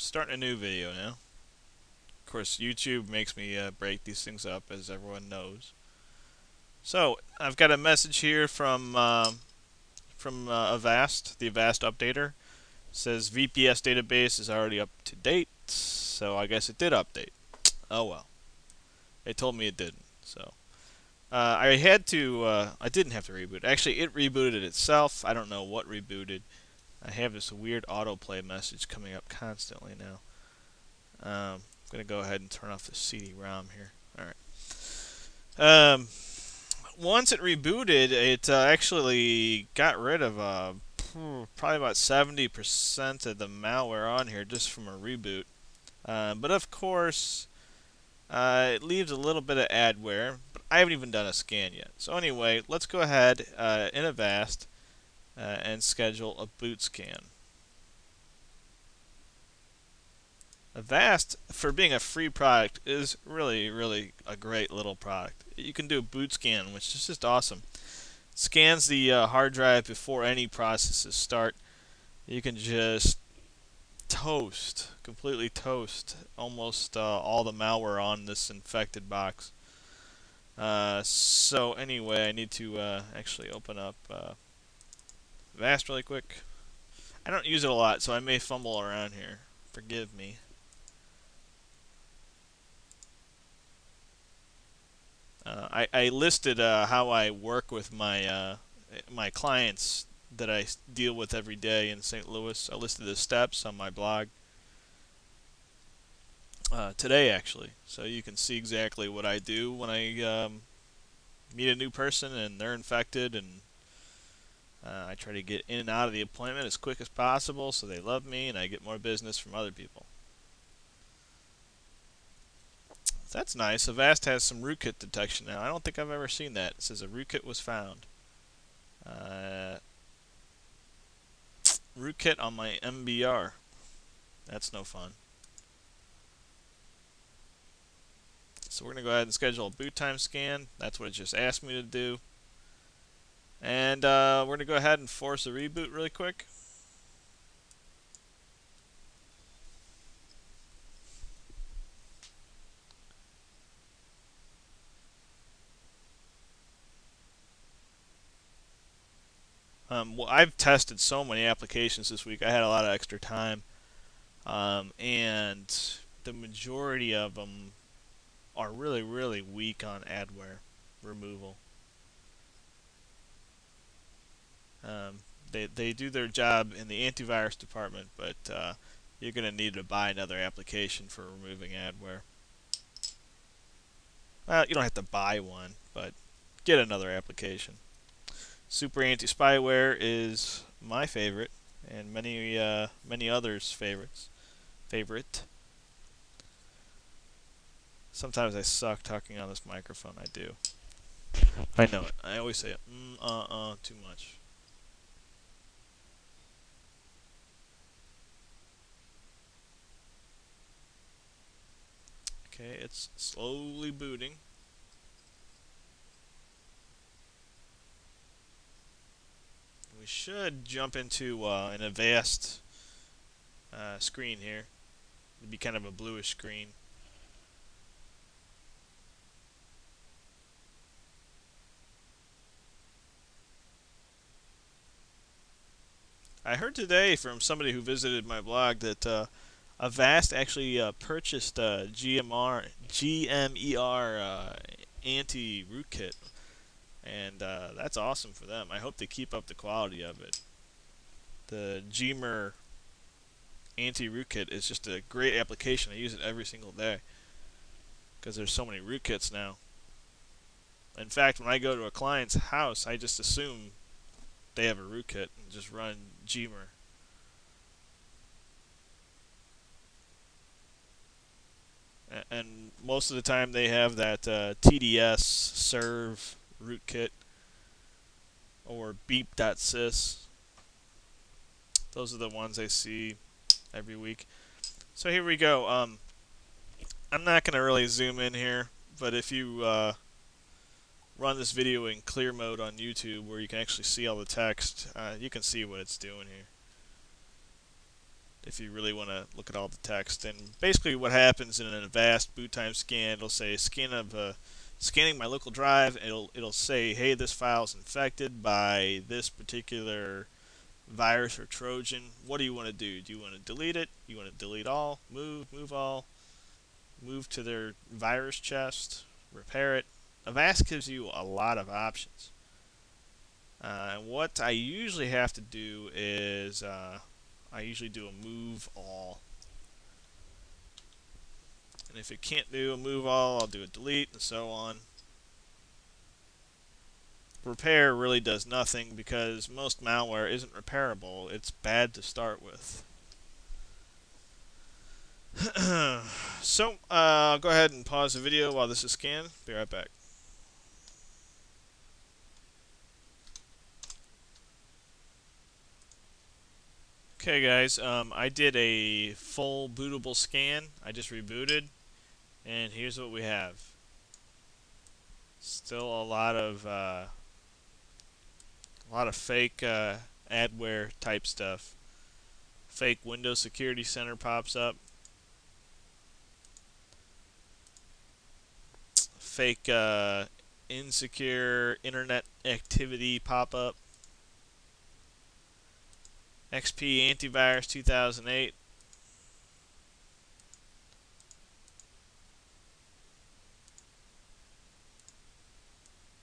starting a new video now. Of course, YouTube makes me uh, break these things up, as everyone knows. So, I've got a message here from uh, from uh, Avast, the Avast updater. It says VPS database is already up to date, so I guess it did update. Oh well. It told me it didn't, so. Uh, I had to, uh, I didn't have to reboot. Actually, it rebooted itself. I don't know what rebooted. I have this weird autoplay message coming up constantly now. Um, I'm going to go ahead and turn off the CD-ROM here. Alright. Um, once it rebooted, it uh, actually got rid of uh, probably about 70% of the malware on here just from a reboot. Uh, but of course, uh, it leaves a little bit of adware, but I haven't even done a scan yet. So anyway, let's go ahead uh, in Avast uh, and schedule a boot scan. Avast, for being a free product, is really, really a great little product. You can do a boot scan, which is just awesome. scans the uh, hard drive before any processes start. You can just toast, completely toast almost uh, all the malware on this infected box. Uh, so anyway, I need to uh, actually open up uh, Vast really quick. I don't use it a lot, so I may fumble around here. Forgive me. Uh, I, I listed uh, how I work with my my clients that I deal with every day in St. Louis. I listed the steps on my blog uh, today, actually, so you can see exactly what I do when I um, meet a new person and they're infected, and uh, I try to get in and out of the appointment as quick as possible so they love me and I get more business from other people. That's nice. Avast has some rootkit detection now. I don't think I've ever seen that. It says a rootkit was found. Uh, rootkit on my MBR. That's no fun. So we're going to go ahead and schedule a boot time scan. That's what it just asked me to do. And uh, we're going to go ahead and force a reboot really quick. Um, well, I've tested so many applications this week. I had a lot of extra time, um, and the majority of them are really, really weak on adware removal. Um, they they do their job in the antivirus department, but uh, you're going to need to buy another application for removing adware. Well, you don't have to buy one, but get another application. Super Anti-Spyware is my favorite, and many uh, many others' favorites. Favorite. Sometimes I suck talking on this microphone. I do. I know it. I always say it. Mm, uh, uh, too much. Okay, it's slowly booting. we should jump into uh, an Avast uh, screen here. It'd be kind of a bluish screen. I heard today from somebody who visited my blog that uh, Avast actually uh, purchased uh, GMR, GMER uh, anti-rootkit and uh, that's awesome for them. I hope they keep up the quality of it. The GMER anti-rootkit is just a great application. I use it every single day because there's so many rootkits now. In fact, when I go to a client's house, I just assume they have a rootkit and just run GMER. And most of the time they have that uh, TDSServ rootkit or beep.sys. Those are the ones I see every week. So here we go. Um, I'm not going to really zoom in here, but if you uh, run this video in clear mode on YouTube where you can actually see all the text, uh, you can see what it's doing here. If you really want to look at all the text. And basically, what happens in an Avast boot time scan, it'll say scan of uh, scanning my local drive. It'll it'll say, hey, this file is infected by this particular virus or Trojan. What do you want to do? Do you want to delete it? You want to delete all? Move, move all. Move to their virus chest. Repair it. Avast gives you a lot of options. Uh, what I usually have to do is uh, I usually do a move all. And if it can't do a move all, I'll do a delete and so on. Repair really does nothing because most malware isn't repairable. It's bad to start with. so, uh, go ahead and pause the video while this is scanned. Be right back. Okay guys, um, I did a full bootable scan. I just rebooted and here's what we have. Still a lot of uh, a lot of fake uh, adware type stuff. Fake Windows Security Center pops up. Fake uh, insecure internet activity pop up. XP Antivirus 2008.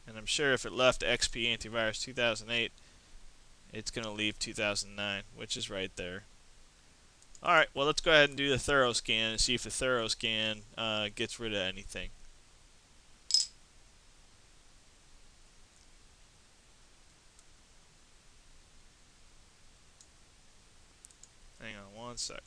And I'm sure if it left XP Antivirus 2008, it's going to leave 2009, which is right there. Alright, well let's go ahead and do the thorough scan and see if the thorough scan uh, gets rid of anything. One sec.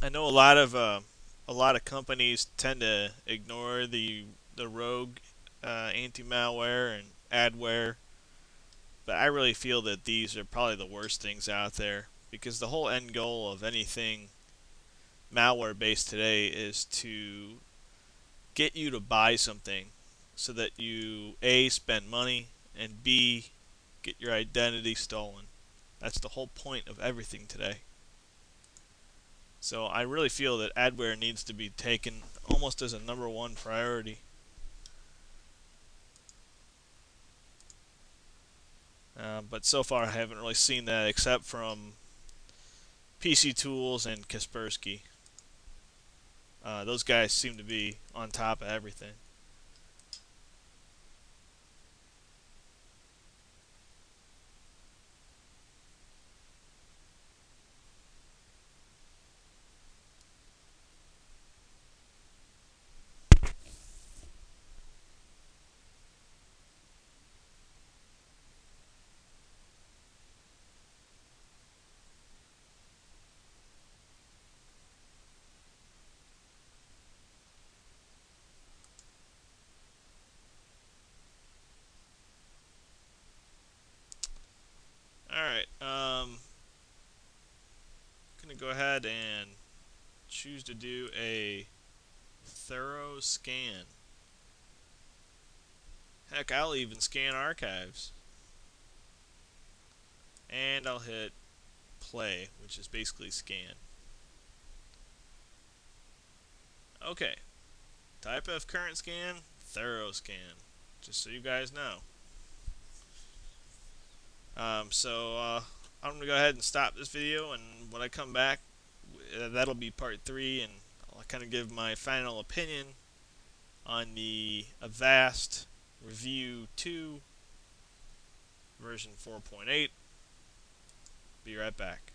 I know a lot of uh, a lot of companies tend to ignore the the rogue uh, anti-malware and adware. But I really feel that these are probably the worst things out there because the whole end goal of anything malware based today is to get you to buy something so that you A spend money and B get your identity stolen. That's the whole point of everything today. So I really feel that adware needs to be taken almost as a number one priority. Uh, but so far I haven't really seen that except from PC Tools and Kaspersky. Uh, those guys seem to be on top of everything. go ahead and choose to do a thorough scan. Heck, I'll even scan archives. And I'll hit play, which is basically scan. Okay. Type of current scan, thorough scan. Just so you guys know. Um, so, uh, I'm going to go ahead and stop this video, and when I come back, uh, that'll be part 3, and I'll kind of give my final opinion on the Avast Review 2 version 4.8. Be right back.